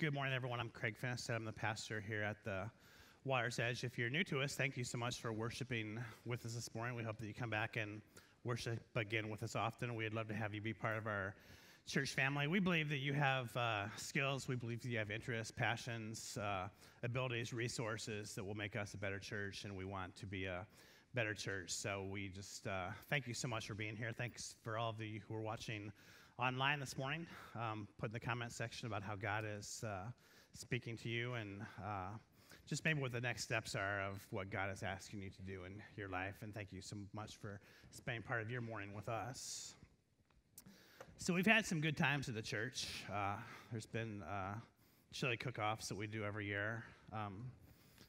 Good morning, everyone. I'm Craig Finnestad. I'm the pastor here at the Water's Edge. If you're new to us, thank you so much for worshiping with us this morning. We hope that you come back and worship again with us often. We'd love to have you be part of our church family. We believe that you have uh, skills, we believe that you have interests, passions, uh, abilities, resources that will make us a better church, and we want to be a better church. So we just uh, thank you so much for being here. Thanks for all of you who are watching online this morning. Um, put in the comment section about how God is uh, speaking to you and uh, just maybe what the next steps are of what God is asking you to do in your life. And thank you so much for spending part of your morning with us. So we've had some good times at the church. Uh, there's been uh, chili cook-offs that we do every year. Um,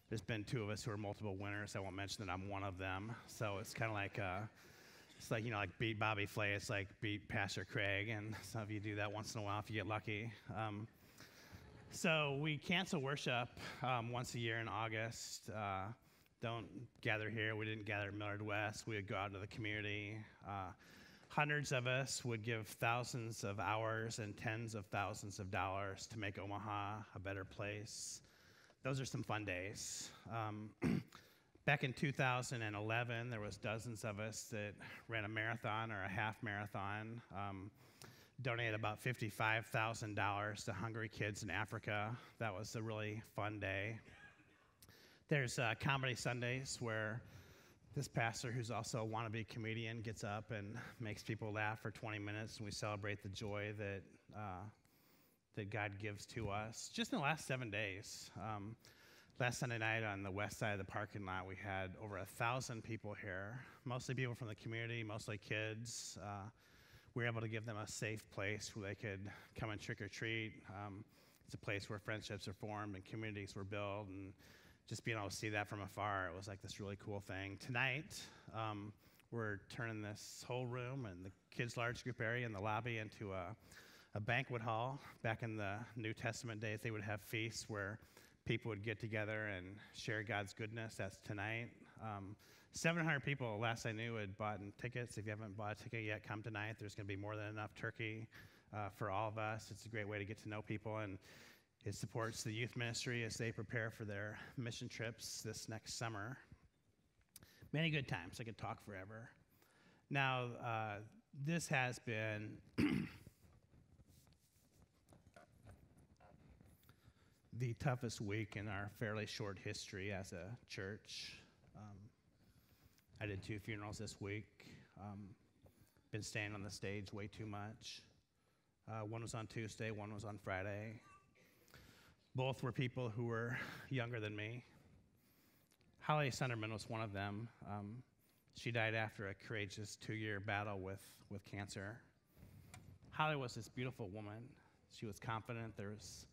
there's been two of us who are multiple winners. I won't mention that I'm one of them. So it's kind of like uh, it's like, you know, like beat Bobby Flay. It's like beat Pastor Craig. And some of you do that once in a while if you get lucky. Um, so we cancel worship um, once a year in August. Uh, don't gather here. We didn't gather at Millard West. We would go out to the community. Uh, hundreds of us would give thousands of hours and tens of thousands of dollars to make Omaha a better place. Those are some fun days. Um, Back in 2011, there was dozens of us that ran a marathon or a half marathon, um, donated about $55,000 to hungry kids in Africa. That was a really fun day. There's uh, comedy Sundays where this pastor, who's also a wannabe comedian, gets up and makes people laugh for 20 minutes, and we celebrate the joy that, uh, that God gives to us. Just in the last seven days, um, Last Sunday night on the west side of the parking lot, we had over a thousand people here, mostly people from the community, mostly kids. Uh, we were able to give them a safe place where they could come and trick or treat. Um, it's a place where friendships are formed and communities were built, and just being able to see that from afar, it was like this really cool thing. Tonight, um, we're turning this whole room and the kids' large group area in the lobby into a, a banquet hall. Back in the New Testament days, they would have feasts where people would get together and share God's goodness. That's tonight. Um, 700 people, last I knew, had bought tickets. If you haven't bought a ticket yet, come tonight. There's going to be more than enough turkey uh, for all of us. It's a great way to get to know people, and it supports the youth ministry as they prepare for their mission trips this next summer. Many good times. I could talk forever. Now, uh, this has been the toughest week in our fairly short history as a church. Um, I did two funerals this week. Um, been staying on the stage way too much. Uh, one was on Tuesday, one was on Friday. Both were people who were younger than me. Holly Sunderman was one of them. Um, she died after a courageous two year battle with, with cancer. Holly was this beautiful woman. She was confident. There was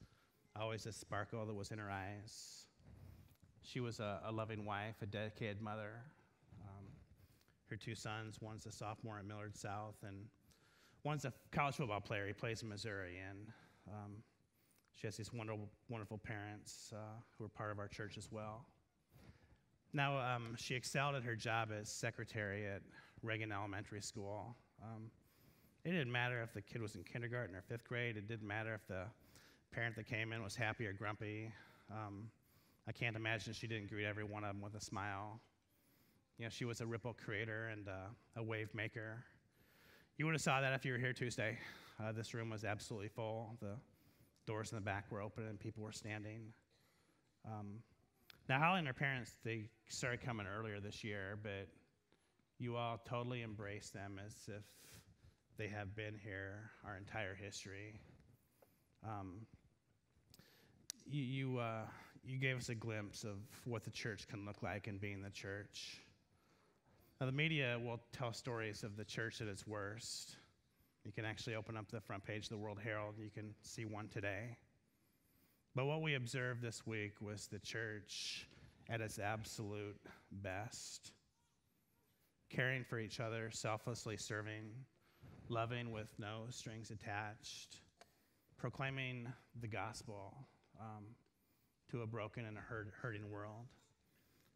always a sparkle that was in her eyes. She was a, a loving wife, a dedicated mother. Um, her two sons, one's a sophomore at Millard South, and one's a college football player. He plays in Missouri, and um, she has these wonderful, wonderful parents uh, who are part of our church as well. Now, um, she excelled at her job as secretary at Reagan Elementary School. Um, it didn't matter if the kid was in kindergarten or fifth grade. It didn't matter if the parent that came in was happy or grumpy. Um, I can't imagine she didn't greet every one of them with a smile. You know, she was a ripple creator and uh, a wave maker. You would have saw that if you were here Tuesday. Uh, this room was absolutely full. The doors in the back were open and people were standing. Um, now, Holly and her parents, they started coming earlier this year, but you all totally embraced them as if they have been here our entire history. Um, you you, uh, you gave us a glimpse of what the church can look like and being the church. Now, the media will tell stories of the church at its worst. You can actually open up the front page of the World Herald, you can see one today. But what we observed this week was the church at its absolute best, caring for each other, selflessly serving, loving with no strings attached, proclaiming the gospel um, to a broken and a hurt, hurting world,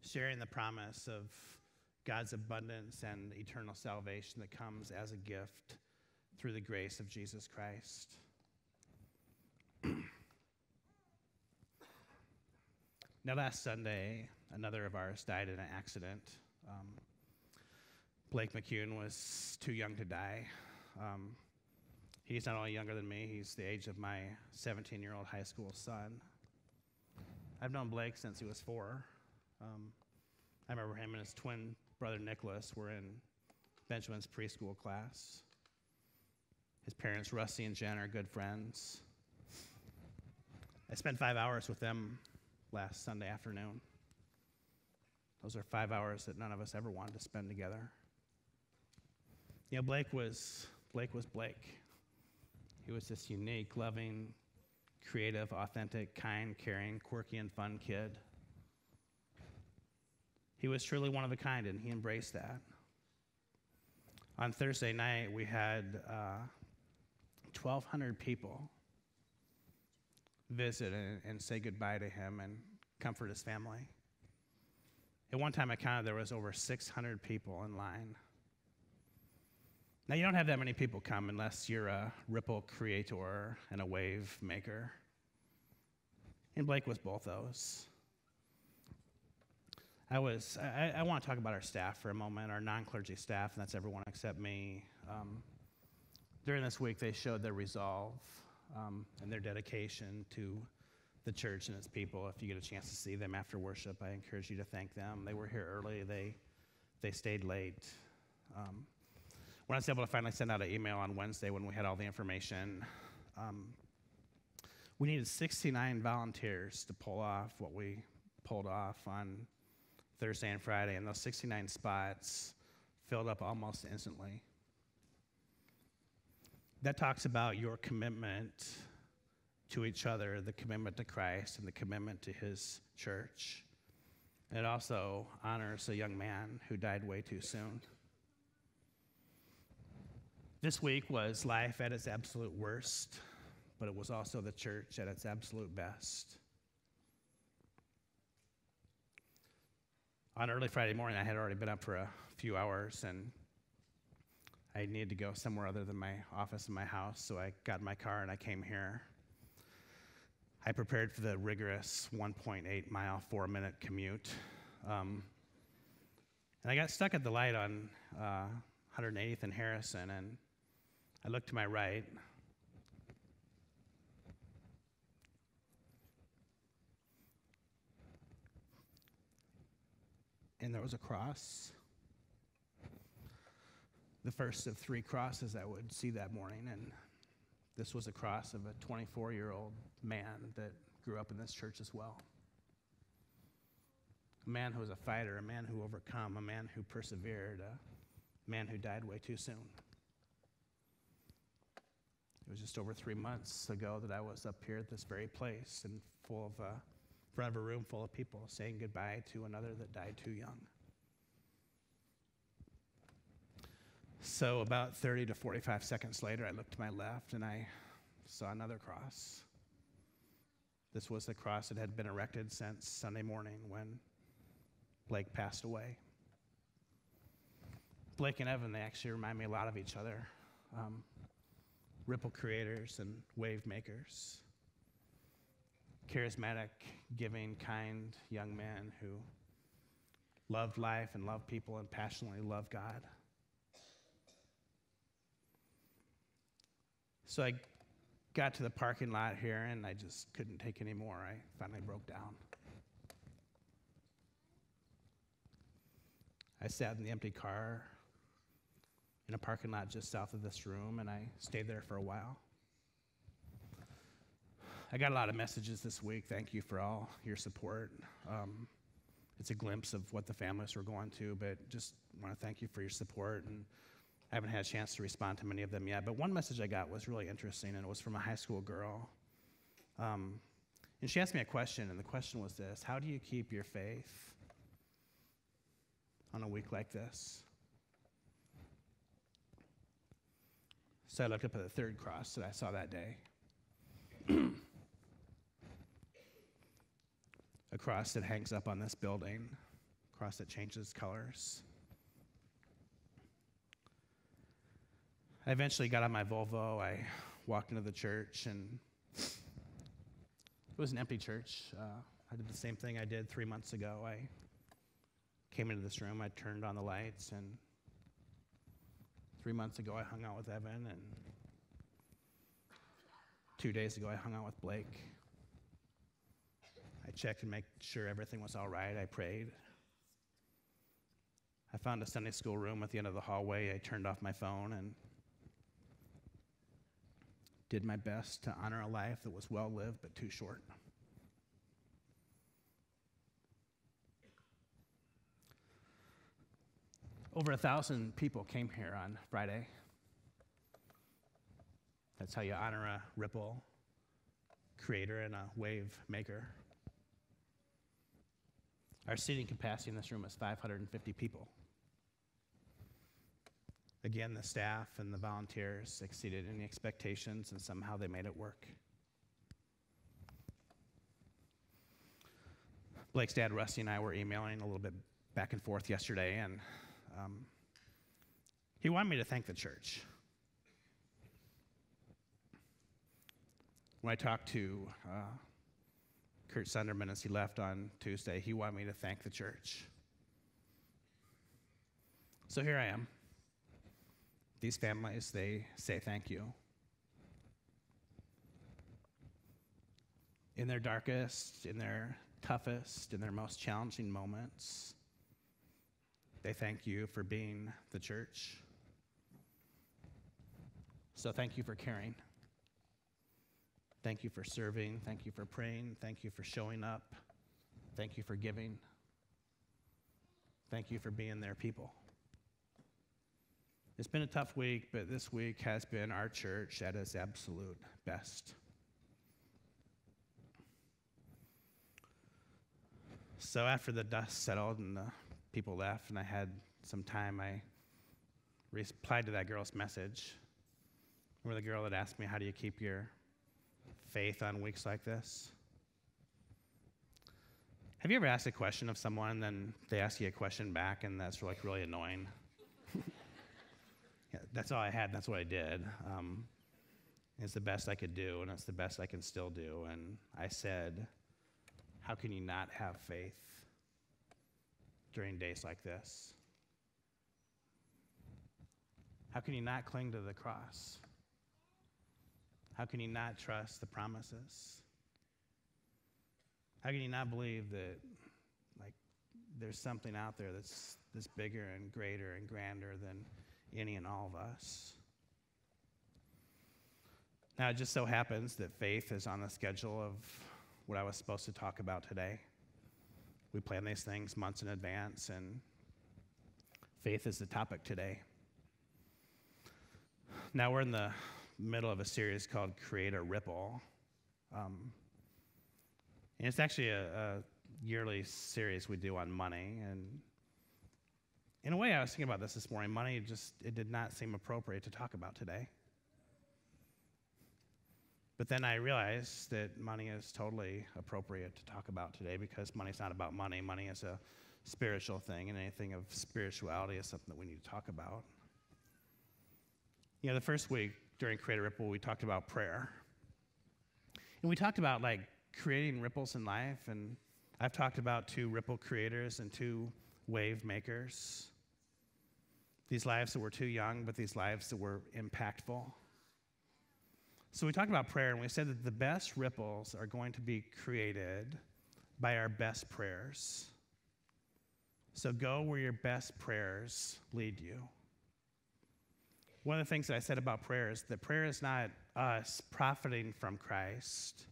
sharing the promise of God's abundance and eternal salvation that comes as a gift through the grace of Jesus Christ. Now, last Sunday, another of ours died in an accident. Um, Blake McCune was too young to die. Um, he's not only younger than me, he's the age of my 17 year old high school son. I've known Blake since he was four. Um, I remember him and his twin brother Nicholas were in Benjamin's preschool class. His parents, Rusty and Jen, are good friends. I spent five hours with them last Sunday afternoon. Those are five hours that none of us ever wanted to spend together. You know, Blake was Blake was Blake. He was this unique, loving, creative, authentic, kind, caring, quirky, and fun kid. He was truly one of a kind, and he embraced that. On Thursday night, we had uh, 1,200 people visit and, and say goodbye to him and comfort his family. At one time, I counted there was over 600 people in line. Now, you don't have that many people come unless you're a ripple creator and a wave maker. And Blake was both those. I was, I, I want to talk about our staff for a moment, our non clergy staff, and that's everyone except me. Um, during this week, they showed their resolve um, and their dedication to the church and its people. If you get a chance to see them after worship, I encourage you to thank them. They were here early, they, they stayed late. Um, when I was able to finally send out an email on Wednesday when we had all the information, um, we needed 69 volunteers to pull off what we pulled off on Thursday and Friday, and those 69 spots filled up almost instantly. That talks about your commitment to each other, the commitment to Christ, and the commitment to his church. It also honors a young man who died way too soon. This week was life at its absolute worst, but it was also the church at its absolute best. On early Friday morning, I had already been up for a few hours and I needed to go somewhere other than my office and my house, so I got in my car and I came here. I prepared for the rigorous 1.8 mile, four minute commute. Um, and I got stuck at the light on uh, 180th and Harrison, and I looked to my right. And there was a cross the first of three crosses I would see that morning. And this was a cross of a 24 year old man that grew up in this church as well. A man who was a fighter, a man who overcome, a man who persevered, a man who died way too soon. It was just over three months ago that I was up here at this very place and full of, front of a room full of people saying goodbye to another that died too young. So, about 30 to 45 seconds later, I looked to my left and I saw another cross. This was the cross that had been erected since Sunday morning when Blake passed away. Blake and Evan, they actually remind me a lot of each other um, ripple creators and wave makers. Charismatic, giving, kind young men who loved life and loved people and passionately loved God. So I got to the parking lot here and I just couldn't take any more. I finally broke down. I sat in the empty car in a parking lot just south of this room and I stayed there for a while. I got a lot of messages this week. Thank you for all your support. Um, it's a glimpse of what the families were going to, but just want to thank you for your support and I haven't had a chance to respond to many of them yet, but one message I got was really interesting, and it was from a high school girl. Um, and she asked me a question, and the question was this How do you keep your faith on a week like this? So I looked up at the third cross that I saw that day. a cross that hangs up on this building, a cross that changes colors. I eventually got on my Volvo. I walked into the church, and it was an empty church. Uh, I did the same thing I did three months ago. I came into this room, I turned on the lights, and three months ago I hung out with Evan, and two days ago I hung out with Blake. I checked and made sure everything was all right. I prayed. I found a Sunday school room at the end of the hallway. I turned off my phone and did my best to honor a life that was well lived but too short. Over a thousand people came here on Friday. That's how you honor a ripple creator and a wave maker. Our seating capacity in this room is 550 people. Again, the staff and the volunteers exceeded any expectations, and somehow they made it work. Blake's dad, Rusty, and I were emailing a little bit back and forth yesterday, and um, he wanted me to thank the church. When I talked to uh, Kurt Sunderman as he left on Tuesday, he wanted me to thank the church. So here I am. These families, they say thank you. In their darkest, in their toughest, in their most challenging moments, they thank you for being the church. So thank you for caring. Thank you for serving. Thank you for praying. Thank you for showing up. Thank you for giving. Thank you for being their people. It's been a tough week, but this week has been our church at its absolute best. So after the dust settled and the people left and I had some time, I replied to that girl's message. Remember the girl that asked me, How do you keep your faith on weeks like this? Have you ever asked a question of someone and then they ask you a question back and that's like really annoying? yeah, that's all I had. That's what I did. Um, it's the best I could do, and it's the best I can still do. And I said, How can you not have faith during days like this? How can you not cling to the cross? How can you not trust the promises? How can you not believe that like there's something out there that's that's bigger and greater and grander than any and all of us? Now it just so happens that faith is on the schedule of what I was supposed to talk about today. We plan these things months in advance, and faith is the topic today. Now we're in the middle of a series called Create a Ripple. Um, and it's actually a, a, yearly series we do on money. And in a way, I was thinking about this this morning. Money just, it did not seem appropriate to talk about today. But then I realized that money is totally appropriate to talk about today because money's not about money. Money is a spiritual thing, and anything of spirituality is something that we need to talk about. You know, the first week during Create a Ripple, we talked about prayer. And we talked about like creating ripples in life, and I've talked about two ripple creators and two wave makers. These lives that were too young, but these lives that were impactful. So we talked about prayer, and we said that the best ripples are going to be created by our best prayers. So go where your best prayers lead you. One of the things that I said about prayer is that prayer is not us profiting from Christ,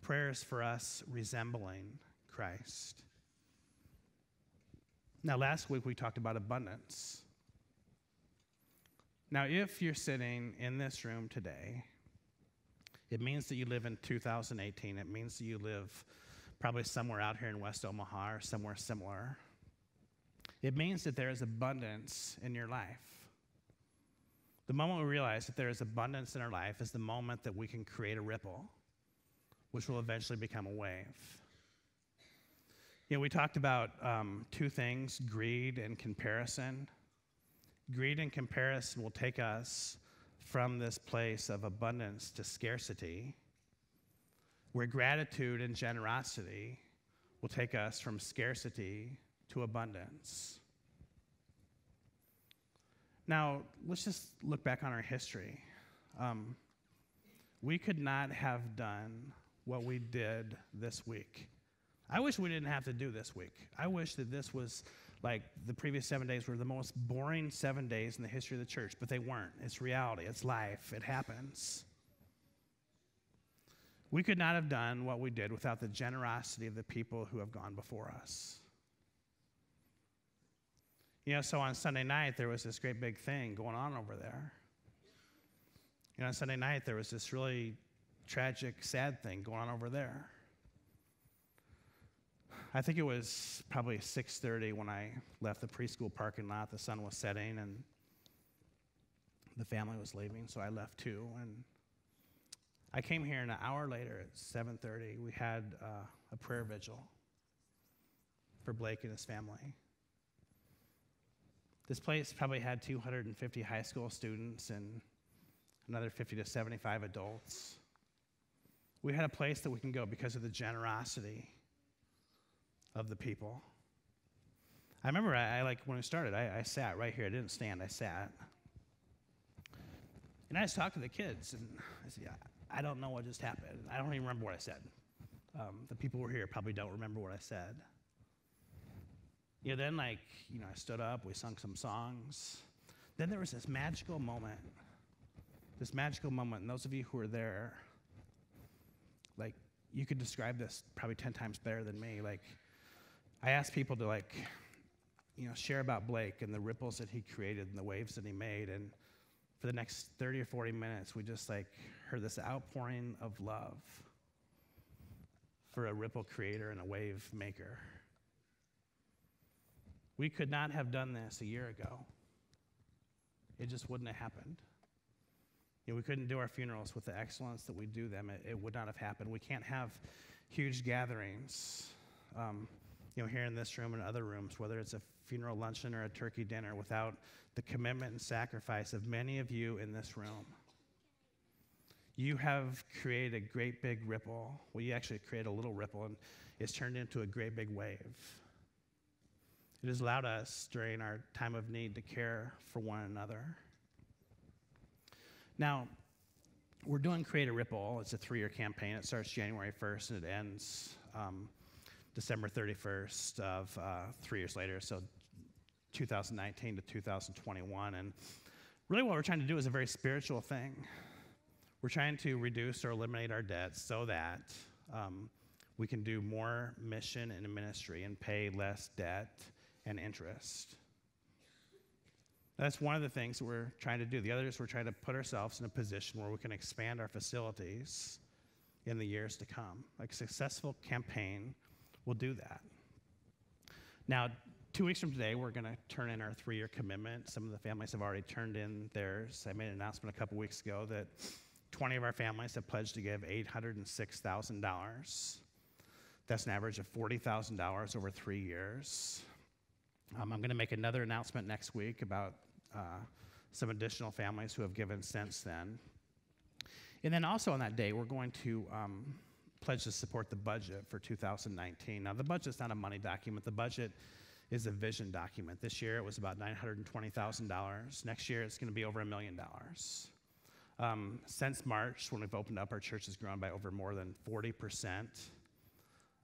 prayer is for us resembling Christ. Now, last week we talked about abundance. Now, if you're sitting in this room today it means that you live in 2018. It means that you live probably somewhere out here in West Omaha or somewhere similar. It means that there is abundance in your life. The moment we realize that there is abundance in our life is the moment that we can create a ripple, which will eventually become a wave. You know, we talked about um, two things greed and comparison. Greed and comparison will take us from this place of abundance to scarcity, where gratitude and generosity will take us from scarcity to abundance. Now, let's just look back on our history. Um, we could not have done what we did this week. I wish we didn't have to do this week. I wish that this was like the previous seven days were the most boring seven days in the history of the church, but they weren't. It's reality, it's life, it happens. We could not have done what we did without the generosity of the people who have gone before us. You know, so on Sunday night, there was this great big thing going on over there. You know, on Sunday night, there was this really tragic, sad thing going on over there. I think it was probably 6:30 when I left the preschool parking lot. The sun was setting and the family was leaving, so I left too. And I came here, an hour later, at 7:30, we had uh, a prayer vigil for Blake and his family. This place probably had 250 high school students and another 50 to 75 adults. We had a place that we can go because of the generosity of the people. I remember I, I like when I started, I, I, sat right here. I didn't stand, I sat. And I just talked to the kids, and I said, I don't know what just happened. I don't even remember what I said. Um, the people who were here probably don't remember what I said. You know, then like, you know, I stood up, we sung some songs. Then there was this magical moment. This magical moment, and those of you who were there, like, you could describe this probably 10 times better than me. Like, I asked people to, like, you know, share about Blake and the ripples that he created and the waves that he made. And for the next 30 or 40 minutes, we just, like, heard this outpouring of love for a ripple creator and a wave maker. We could not have done this a year ago. It just wouldn't have happened. You know, we couldn't do our funerals with the excellence that we do them. It, it would not have happened. We can't have huge gatherings, um, you know, here in this room and other rooms, whether it's a funeral luncheon or a turkey dinner, without the commitment and sacrifice of many of you in this room. You have created a great big ripple. Well, you actually create a little ripple, and it's turned into a great big wave. It has allowed us during our time of need to care for one another. Now, we're doing Create a Ripple. It's a three year campaign. It starts January 1st and it ends um, December 31st of uh, three years later, so 2019 to 2021. And really, what we're trying to do is a very spiritual thing. We're trying to reduce or eliminate our debts so that um, we can do more mission and ministry and pay less debt and interest. That's one of the things we're trying to do. The other is we're trying to put ourselves in a position where we can expand our facilities in the years to come. Like a successful campaign will do that. Now, two weeks from today, we're going to turn in our three year commitment. Some of the families have already turned in theirs. I made an announcement a couple weeks ago that 20 of our families have pledged to give $806,000. That's an average of $40,000 over three years. Um, I'm going to make another announcement next week about uh, some additional families who have given since then. And then also on that day, we're going to um, pledge to support the budget for 2019. Now, the budget's not a money document, the budget is a vision document. This year it was about $920,000. Next year it's going to be over a million dollars. Um, since March, when we've opened up, our church has grown by over more than 40 percent.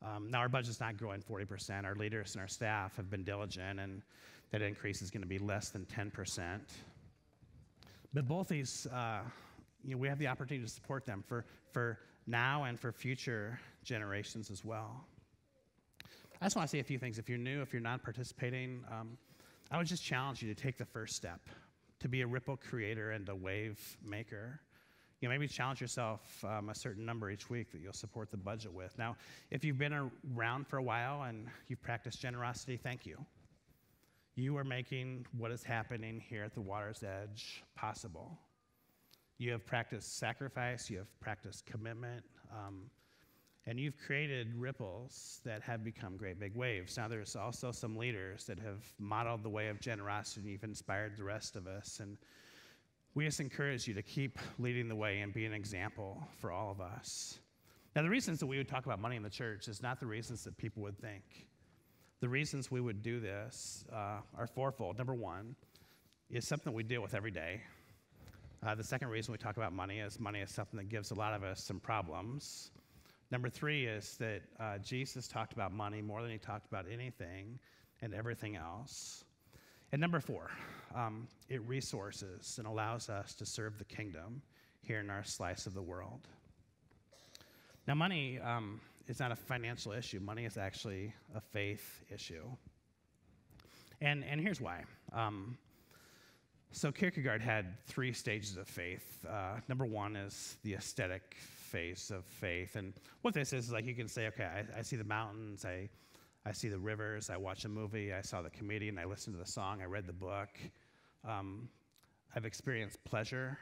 Um, now, our budget's not growing 40%. Our leaders and our staff have been diligent, and that increase is going to be less than 10%. But both these, uh, you know, we have the opportunity to support them for, for now and for future generations as well. I just want to say a few things. If you're new, if you're not participating, um, I would just challenge you to take the first step to be a ripple creator and a wave maker you know, maybe challenge yourself um, a certain number each week that you'll support the budget with. Now, if you've been around for a while and you've practiced generosity, thank you. You are making what is happening here at the water's edge possible. You have practiced sacrifice, you have practiced commitment, um, and you've created ripples that have become great big waves. Now, there's also some leaders that have modeled the way of generosity and you've inspired the rest of us. And we just encourage you to keep leading the way and be an example for all of us. Now, the reasons that we would talk about money in the church is not the reasons that people would think. The reasons we would do this uh, are fourfold. Number one is something we deal with every day. Uh, the second reason we talk about money is money is something that gives a lot of us some problems. Number three is that uh, Jesus talked about money more than he talked about anything and everything else. And number four, um, it resources and allows us to serve the kingdom here in our slice of the world. Now, money um, is not a financial issue, money is actually a faith issue. And, and here's why. Um, so, Kierkegaard had three stages of faith. Uh, number one is the aesthetic phase of faith. And what this is, is like you can say, okay, I, I see the mountains, I, I see the rivers, I watch a movie, I saw the comedian, I listened to the song, I read the book. Um, I've experienced pleasure.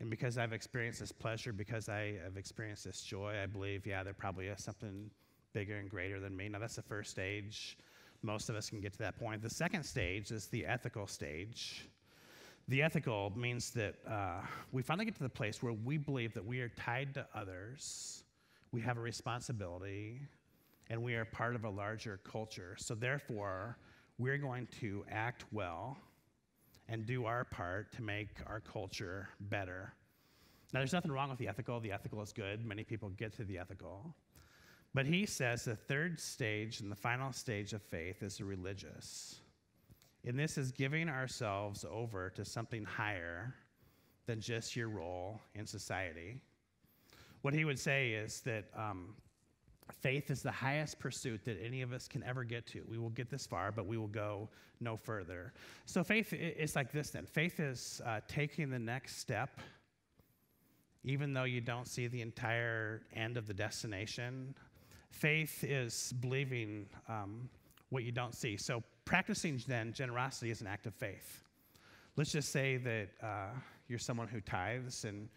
And because I've experienced this pleasure, because I have experienced this joy, I believe, yeah, there probably is something bigger and greater than me. Now, that's the first stage. Most of us can get to that point. The second stage is the ethical stage. The ethical means that uh, we finally get to the place where we believe that we are tied to others, we have a responsibility, and we are part of a larger culture. So, therefore, we're going to act well and do our part to make our culture better. Now, there's nothing wrong with the ethical. The ethical is good. Many people get to the ethical. But he says the third stage and the final stage of faith is the religious. And this is giving ourselves over to something higher than just your role in society. What he would say is that um, faith is the highest pursuit that any of us can ever get to. We will get this far, but we will go no further. So faith is like this then faith is uh, taking the next step, even though you don't see the entire end of the destination. Faith is believing um, what you don't see. So practicing then generosity is an act of faith. Let's just say that uh, you're someone who tithes and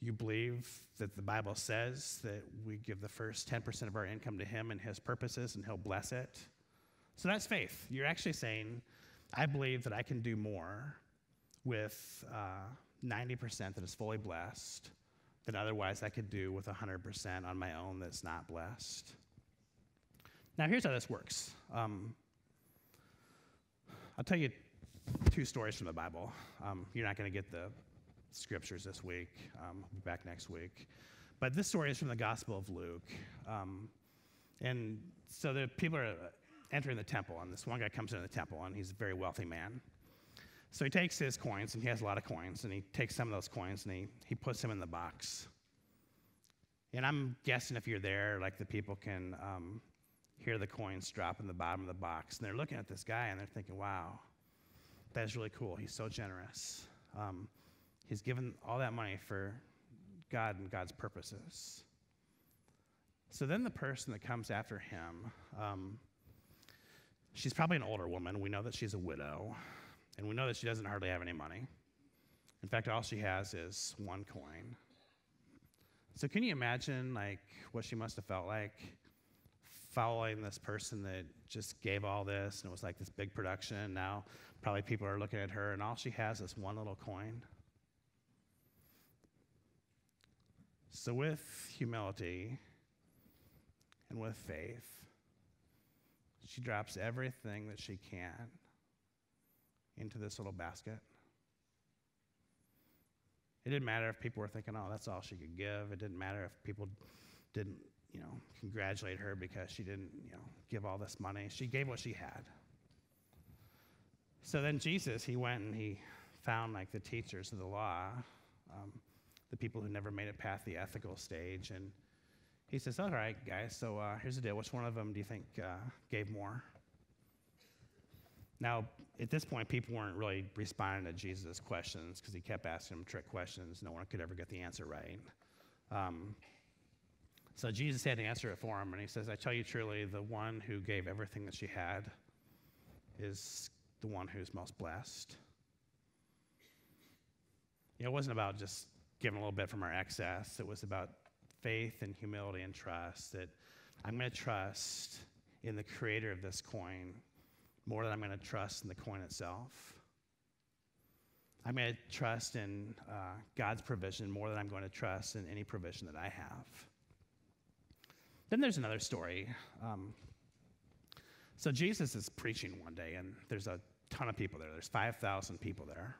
you believe that the Bible says that we give the first 10% of our income to Him and His purposes and He'll bless it. So that's faith. You're actually saying, I believe that I can do more with uh, 90% that is fully blessed than otherwise I could do with 100% on my own that's not blessed. Now, here's how this works. Um, I'll tell you two stories from the Bible. Um, you're not going to get the scriptures this week. Um, I'll be back next week. But this story is from the Gospel of Luke. Um, and so the people are entering the temple, and this one guy comes into the temple, and he's a very wealthy man. So he takes his coins, and he has a lot of coins, and he takes some of those coins and he, he puts them in the box. And I'm guessing if you're there, like the people can um, hear the coins drop in the bottom of the box. And they're looking at this guy and they're thinking, wow, that is really cool. He's so generous. Um, He's given all that money for God and God's purposes. So then the person that comes after him, um, she's probably an older woman. We know that she's a widow, and we know that she doesn't hardly have any money. In fact, all she has is one coin. So can you imagine like what she must have felt like following this person that just gave all this and it was like this big production. Now probably people are looking at her and all she has is one little coin. So, with humility and with faith, she drops everything that she can into this little basket. It didn't matter if people were thinking, oh, that's all she could give. It didn't matter if people didn't, you know, congratulate her because she didn't, you know, give all this money. She gave what she had. So then Jesus, he went and he found like the teachers of the law. Um, the people who never made it past the ethical stage. And he says, All right, guys, so uh, here's the deal. Which one of them do you think uh, gave more? Now, at this point, people weren't really responding to Jesus' questions because he kept asking them trick questions. No one could ever get the answer right. Um, so Jesus had to answer it for him, and he says, I tell you truly, the one who gave everything that she had is the one who's most blessed. You know, it wasn't about just giving a little bit from our excess. It was about faith and humility and trust that I'm going to trust in the creator of this coin more than I'm going to trust in the coin itself. I'm going to trust in uh, God's provision more than I'm going to trust in any provision that I have. then there's another story. Um, so Jesus is preaching one day, and there's a ton of people there. There's 5,000 people there.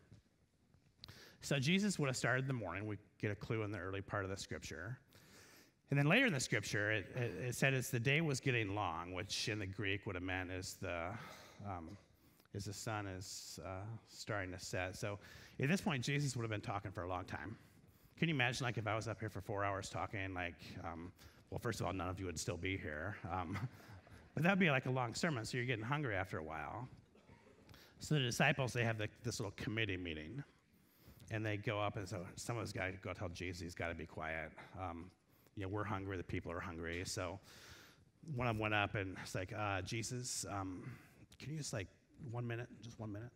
So Jesus would have started in the morning. We get a clue in the early part of the scripture. And then later in the scripture, it, it, said as the day was getting long, which in the Greek would have meant is the, um, is the sun is uh, starting to set. So at this point, Jesus would have been talking for a long time. Can you imagine, like, if I was up here for four hours talking, like, um, well, first of all, none of you would still be here. Um, but that'd be like a long sermon, so you're getting hungry after a while. So the disciples, they have the, this little committee meeting, and they go up, and so some of those guys go tell Jesus he's got to be quiet. Um, you know, we're hungry, the people are hungry. So one of them went up and it's like, uh, Jesus, um, can you just like one minute, just one minute?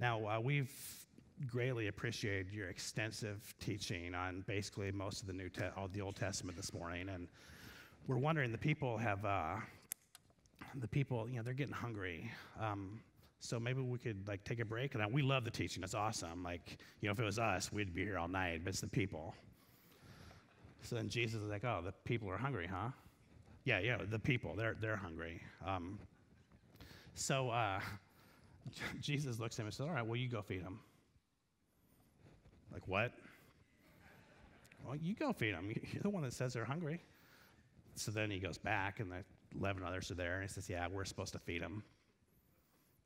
Now, uh, we've greatly appreciated your extensive teaching on basically most of the New Te- all the Old Testament this morning, and we're wondering the people have uh, the people, you know, they're getting hungry. Um, so maybe we could like take a break. And we love the teaching; it's awesome. Like, you know, if it was us, we'd be here all night. But it's the people. So then Jesus is like, "Oh, the people are hungry, huh?" Yeah, yeah, the people, they're they're hungry. Um, so uh, Jesus looks at him and says, "All right, well, you go feed them." Like what? Well, you go feed them. You're the one that says they're hungry. So then he goes back, and the 11 others are there, and he says, Yeah, we're supposed to feed them.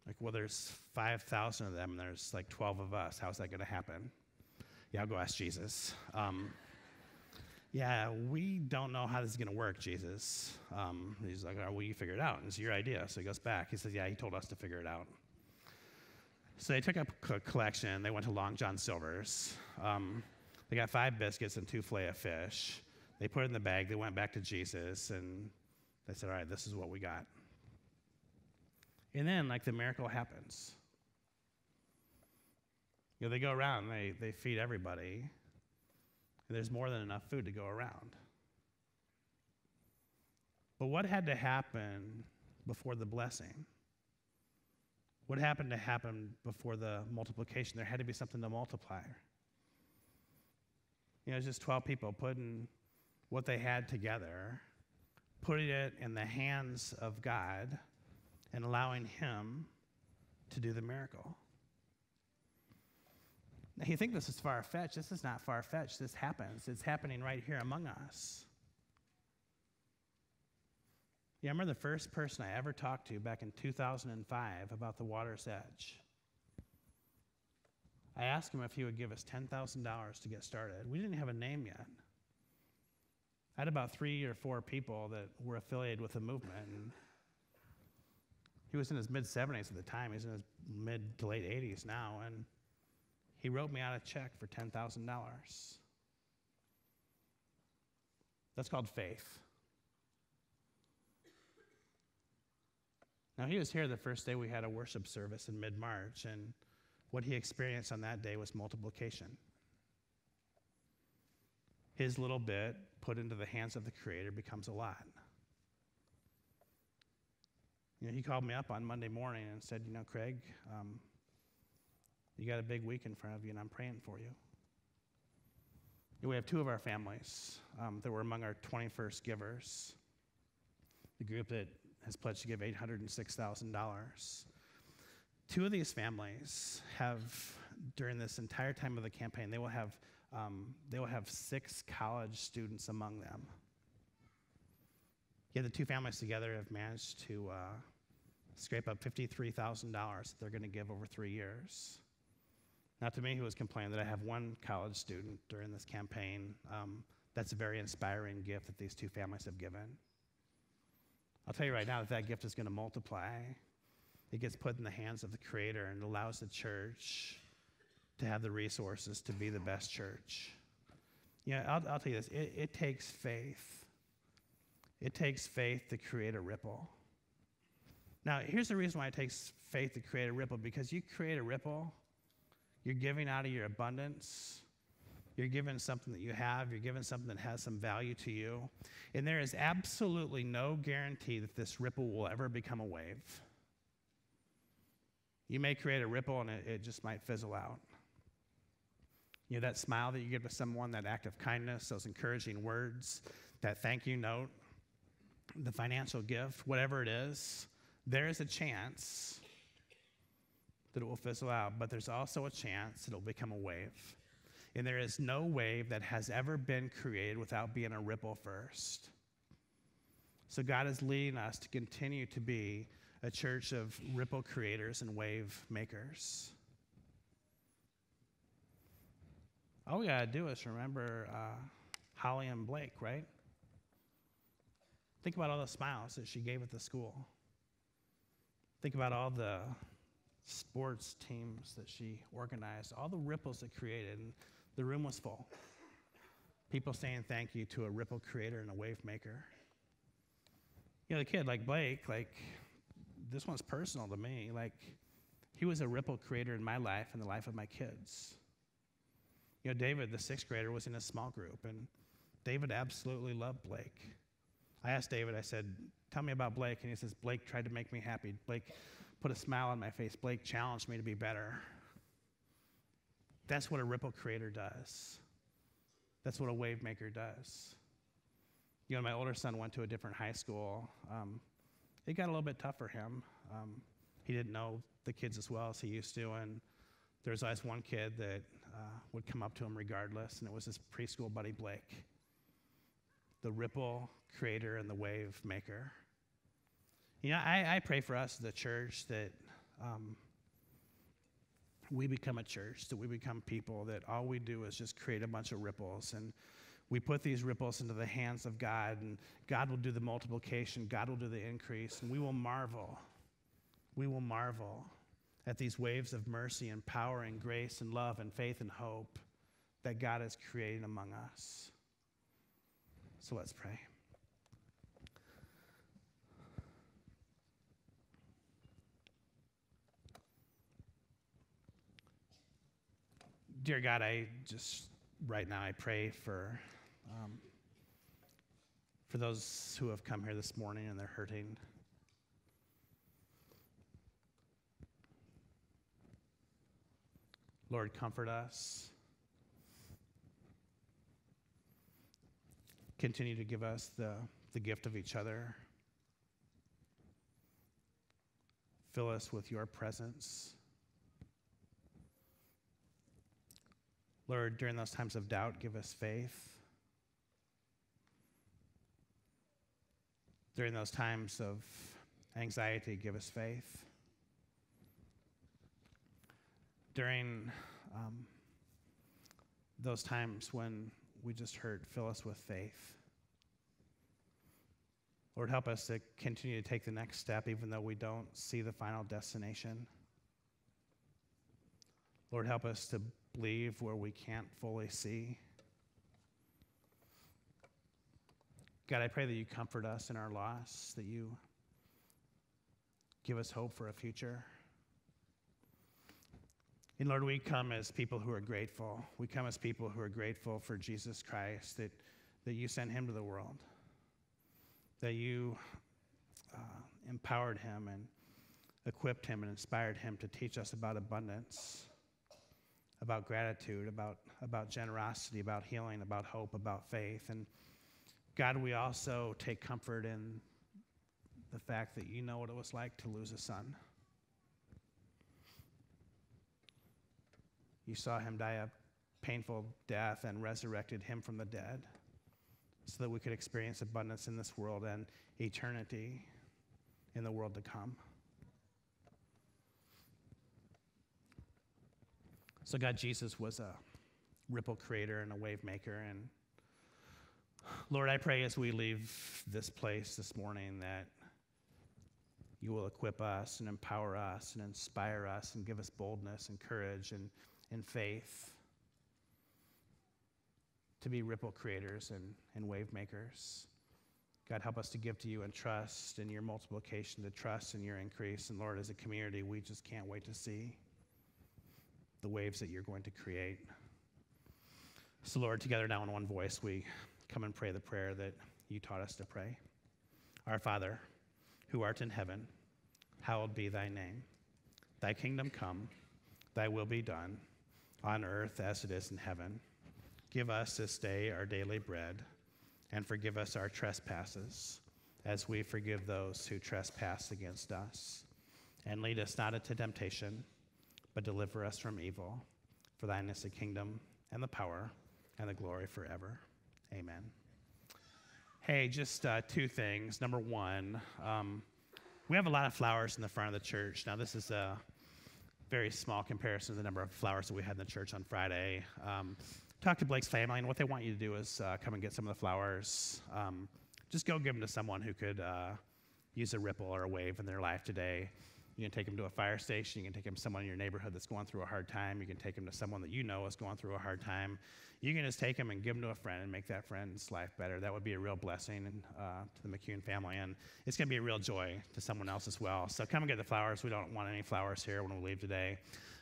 Like, well, there's 5,000 of them, and there's like 12 of us. How's that going to happen? Yeah, I'll go ask Jesus. Um, yeah, we don't know how this is going to work, Jesus. Um, he's like, oh, well, you figure it out. It's your idea. So he goes back. He says, yeah, he told us to figure it out. So they took a collection. They went to Long John Silver's. Um, they got five biscuits and two fillet of fish. They put it in the bag. They went back to Jesus, and they said, all right, this is what we got. And then, like, the miracle happens. You know, they go around, they, they feed everybody, and there's more than enough food to go around. But what had to happen before the blessing? What happened to happen before the multiplication? There had to be something to multiply. You know, it's just 12 people putting what they had together, putting it in the hands of God and allowing Him to do the miracle. Now, you think this is far fetched. This is not far fetched. This happens. It's happening right here among us. Yeah, I remember the first person I ever talked to back in 2005 about the water's edge. I asked him if he would give us $10,000 to get started. We didn't have a name yet. I had about three or four people that were affiliated with the movement. And he was in his mid 70s at the time. He's in his mid to late 80s now, and he wrote me out a check for $10,000. That's called faith. Now, he was here the first day we had a worship service in mid March, and what he experienced on that day was multiplication. His little bit put into the hands of the Creator becomes a lot. You know, he called me up on Monday morning and said, You know, Craig, um, you got a big week in front of you, and I'm praying for you. We have two of our families um, that were among our 21st givers. The group that has pledged to give $806,000. Two of these families have, during this entire time of the campaign, they will have, um, they will have six college students among them. Yeah, the two families together have managed to uh, scrape up $53,000 that they're going to give over three years. Not to me, who was complaining that I have one college student during this campaign. Um, that's a very inspiring gift that these two families have given. I'll tell you right now that that gift is going to multiply. It gets put in the hands of the Creator and allows the church to have the resources to be the best church. Yeah, I'll, I'll tell you this it, it takes faith. It takes faith to create a ripple. Now, here's the reason why it takes faith to create a ripple because you create a ripple, you're giving out of your abundance. You're giving something that you have, you're giving something that has some value to you. And there is absolutely no guarantee that this ripple will ever become a wave. You may create a ripple and it, it just might fizzle out. You know, that smile that you give to someone, that act of kindness, those encouraging words, that thank you note, the financial gift, whatever it is, there is a chance that it will fizzle out, but there's also a chance it'll become a wave. And there is no wave that has ever been created without being a ripple first. So God is leading us to continue to be a church of ripple creators and wave makers. All we got to do is remember uh, Holly and Blake, right? Think about all the smiles that she gave at the school. Think about all the sports teams that she organized, all the ripples it created, and the room was full. People saying thank you to a ripple creator and a wave maker. You know, the kid like Blake, like, this one's personal to me. Like, he was a ripple creator in my life and the life of my kids. You know, David, the sixth grader, was in a small group, and David absolutely loved Blake. I asked David, I said, Tell me about Blake. And he says, Blake tried to make me happy. Blake put a smile on my face. Blake challenged me to be better. That's what a ripple creator does. That's what a wave maker does. You know, my older son went to a different high school. Um, it got a little bit tough for him. Um, he didn't know the kids as well as he used to, and there was always one kid that uh, would come up to him regardless, and it was his preschool buddy Blake the ripple creator and the wave maker. You know, I, I pray for us the church that um, we become a church, that we become people that all we do is just create a bunch of ripples and we put these ripples into the hands of God, and God will do the multiplication, God will do the increase, and we will marvel. We will marvel at these waves of mercy and power and grace and love and faith and hope that God has created among us. So let's pray. Dear God, I just right now I pray for um, for those who have come here this morning and they're hurting. Lord, comfort us. Continue to give us the, the gift of each other. Fill us with your presence. Lord, during those times of doubt, give us faith. During those times of anxiety, give us faith. During um, those times when we just hurt, fill us with faith. Lord, help us to continue to take the next step, even though we don't see the final destination. Lord, help us to believe where we can't fully see. God, I pray that you comfort us in our loss, that you give us hope for a future. And Lord, we come as people who are grateful. We come as people who are grateful for Jesus Christ, that, that you sent him to the world, that you uh, empowered him and equipped him and inspired him to teach us about abundance, about gratitude, about, about generosity, about healing, about hope, about faith. And God, we also take comfort in the fact that you know what it was like to lose a son. You saw him die a painful death and resurrected him from the dead so that we could experience abundance in this world and eternity in the world to come. So, God, Jesus was a ripple creator and a wave maker. And Lord, I pray as we leave this place this morning that you will equip us and empower us and inspire us and give us boldness and courage and in faith to be ripple creators and, and wave makers. God, help us to give to you and trust in your multiplication, to trust in your increase. And Lord, as a community, we just can't wait to see the waves that you're going to create. So, Lord, together now in one voice, we come and pray the prayer that you taught us to pray. Our Father, who art in heaven, hallowed be thy name. Thy kingdom come, thy will be done on earth as it is in heaven. Give us this day our daily bread, and forgive us our trespasses, as we forgive those who trespass against us. And lead us not into temptation, but deliver us from evil. For thine is the kingdom and the power and the glory forever. Amen. Hey, just uh, two things. Number one, um, we have a lot of flowers in the front of the church. Now, this is a very small comparison to the number of flowers that we had in the church on Friday. Um, talk to Blake's family, and what they want you to do is uh, come and get some of the flowers. Um, just go give them to someone who could uh, use a ripple or a wave in their life today. You can take them to a fire station. You can take them to someone in your neighborhood that's going through a hard time. You can take them to someone that you know is going through a hard time. You can just take them and give them to a friend and make that friend's life better. That would be a real blessing uh, to the McCune family, and it's going to be a real joy to someone else as well. So come and get the flowers. We don't want any flowers here when we leave today.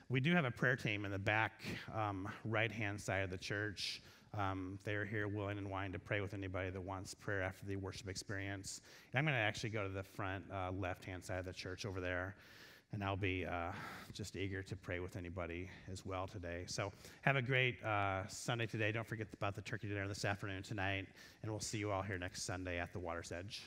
We do have a prayer team in the back um, right hand side of the church. Um, they are here willing and wanting to pray with anybody that wants prayer after the worship experience. And I'm going to actually go to the front uh, left hand side of the church over there, and I'll be uh, just eager to pray with anybody as well today. So have a great uh, Sunday today. Don't forget about the turkey dinner this afternoon tonight, and we'll see you all here next Sunday at the Water's Edge.